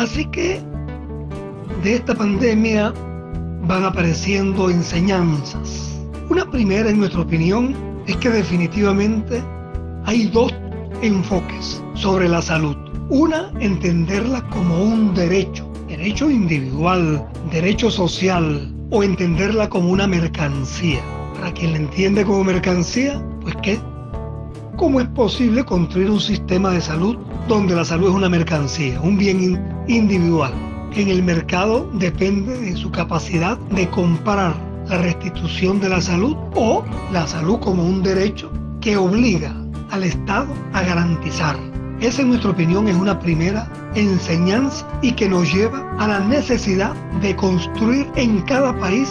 Así que de esta pandemia van apareciendo enseñanzas. Una primera, en nuestra opinión, es que definitivamente hay dos enfoques sobre la salud. Una, entenderla como un derecho, derecho individual, derecho social, o entenderla como una mercancía. Para quien la entiende como mercancía, pues ¿qué? ¿Cómo es posible construir un sistema de salud donde la salud es una mercancía, un bien individual? En el mercado depende de su capacidad de comprar la restitución de la salud o la salud como un derecho que obliga al Estado a garantizar. Esa, en nuestra opinión, es una primera enseñanza y que nos lleva a la necesidad de construir en cada país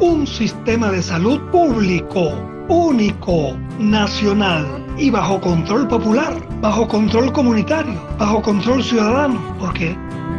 un sistema de salud público, único, nacional y bajo control popular, bajo control comunitario, bajo control ciudadano, porque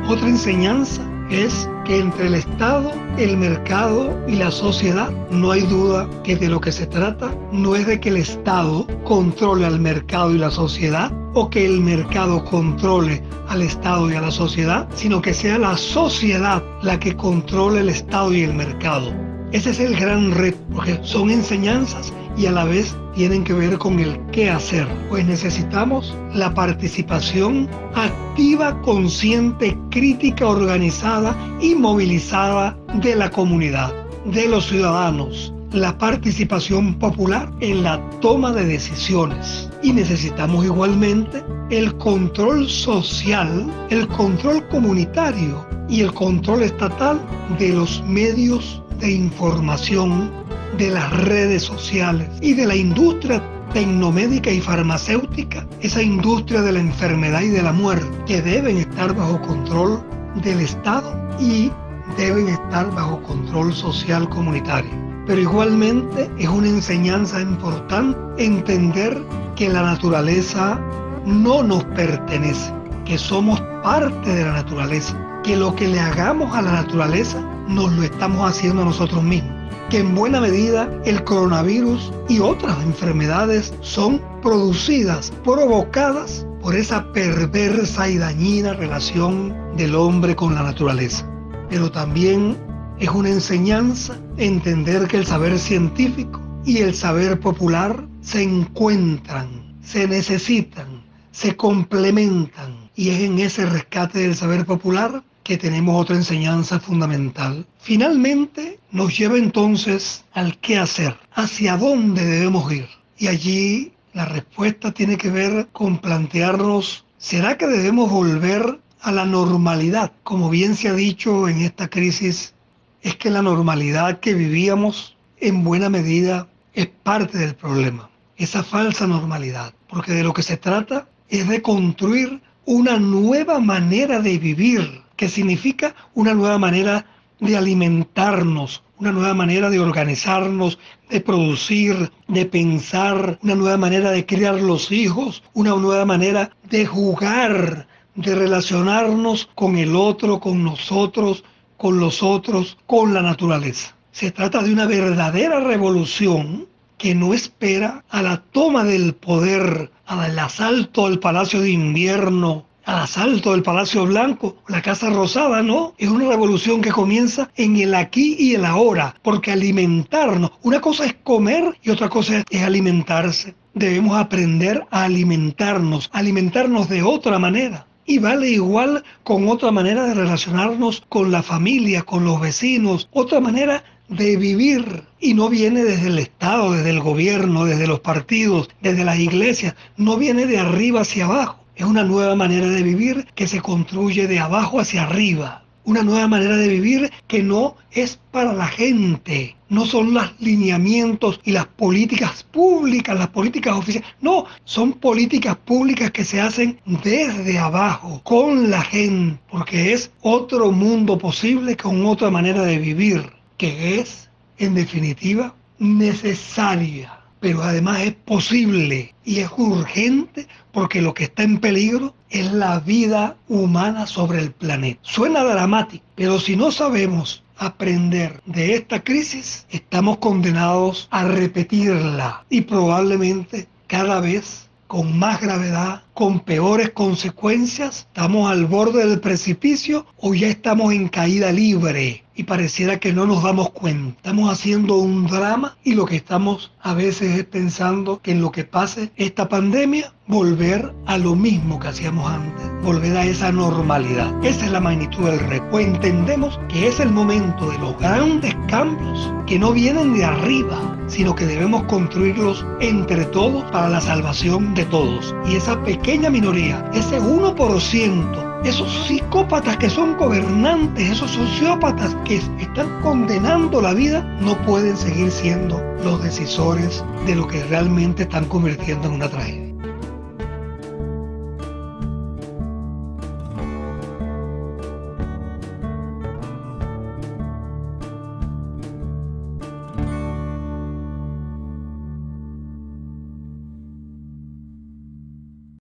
otra enseñanza es que entre el Estado, el mercado y la sociedad no hay duda que de lo que se trata no es de que el Estado controle al mercado y la sociedad o que el mercado controle al Estado y a la sociedad, sino que sea la sociedad la que controle el Estado y el mercado. Ese es el gran reto, porque son enseñanzas y a la vez tienen que ver con el qué hacer. Pues necesitamos la participación activa, consciente, crítica, organizada y movilizada de la comunidad, de los ciudadanos, la participación popular en la toma de decisiones. Y necesitamos igualmente el control social, el control comunitario y el control estatal de los medios de información, de las redes sociales y de la industria tecnomédica y farmacéutica, esa industria de la enfermedad y de la muerte, que deben estar bajo control del Estado y deben estar bajo control social comunitario. Pero igualmente es una enseñanza importante entender que la naturaleza no nos pertenece, que somos parte de la naturaleza, que lo que le hagamos a la naturaleza nos lo estamos haciendo a nosotros mismos que en buena medida el coronavirus y otras enfermedades son producidas, provocadas por esa perversa y dañina relación del hombre con la naturaleza. Pero también es una enseñanza entender que el saber científico y el saber popular se encuentran, se necesitan, se complementan. Y es en ese rescate del saber popular que tenemos otra enseñanza fundamental. Finalmente nos lleva entonces al qué hacer, hacia dónde debemos ir. Y allí la respuesta tiene que ver con plantearnos, ¿será que debemos volver a la normalidad? Como bien se ha dicho en esta crisis, es que la normalidad que vivíamos en buena medida es parte del problema, esa falsa normalidad, porque de lo que se trata es de construir una nueva manera de vivir que significa una nueva manera de alimentarnos, una nueva manera de organizarnos, de producir, de pensar, una nueva manera de criar los hijos, una nueva manera de jugar, de relacionarnos con el otro, con nosotros, con los otros, con la naturaleza. Se trata de una verdadera revolución que no espera a la toma del poder, al asalto al Palacio de Invierno, al asalto del Palacio Blanco, la Casa Rosada, no. Es una revolución que comienza en el aquí y el ahora, porque alimentarnos, una cosa es comer y otra cosa es alimentarse. Debemos aprender a alimentarnos, alimentarnos de otra manera. Y vale igual con otra manera de relacionarnos con la familia, con los vecinos, otra manera de vivir y no viene desde el Estado, desde el gobierno, desde los partidos, desde las iglesias, no viene de arriba hacia abajo. Es una nueva manera de vivir que se construye de abajo hacia arriba. Una nueva manera de vivir que no es para la gente. No son los lineamientos y las políticas públicas, las políticas oficiales. No, son políticas públicas que se hacen desde abajo, con la gente. Porque es otro mundo posible con otra manera de vivir. Que es, en definitiva, necesaria pero además es posible y es urgente porque lo que está en peligro es la vida humana sobre el planeta. Suena dramático, pero si no sabemos aprender de esta crisis, estamos condenados a repetirla y probablemente cada vez con más gravedad, con peores consecuencias? ¿Estamos al borde del precipicio o ya estamos en caída libre? Y pareciera que no nos damos cuenta. Estamos haciendo un drama y lo que estamos a veces es pensando que en lo que pase esta pandemia, volver a lo mismo que hacíamos antes, volver a esa normalidad. Esa es la magnitud del reto. Entendemos que es el momento de los grandes cambios que no vienen de arriba, sino que debemos construirlos entre todos para la salvación de todos. Y esa pequeña minoría, ese 1%, esos psicópatas que son gobernantes, esos sociópatas que están condenando la vida, no pueden seguir siendo los decisores de lo que realmente están convirtiendo en una tragedia.